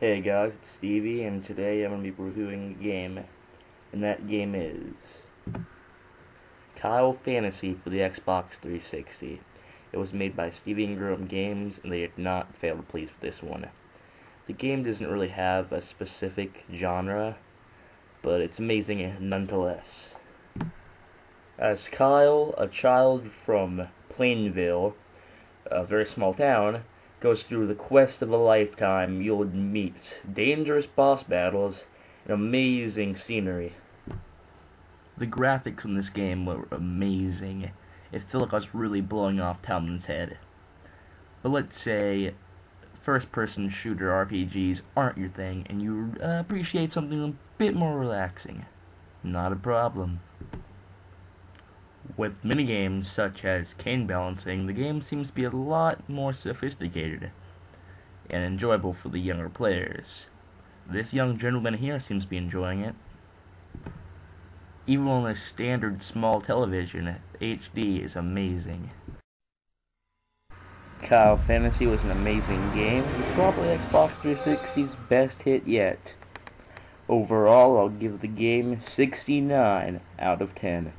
Hey guys, it's Stevie, and today I'm going to be reviewing a game, and that game is Kyle Fantasy for the Xbox 360. It was made by Stevie Ingram Games, and they did not fail to please with this one. The game doesn't really have a specific genre, but it's amazing nonetheless. As Kyle, a child from Plainville, a very small town, goes through the quest of a lifetime, you'll meet dangerous boss battles and amazing scenery. The graphics in this game were amazing. It felt like I was really blowing off Tomlin's head. But let's say first-person shooter RPGs aren't your thing and you uh, appreciate something a bit more relaxing. Not a problem. With minigames such as cane balancing, the game seems to be a lot more sophisticated and enjoyable for the younger players. This young gentleman here seems to be enjoying it. Even on a standard small television, HD is amazing. Kyle Fantasy was an amazing game, probably Xbox 360's best hit yet. Overall, I'll give the game 69 out of 10.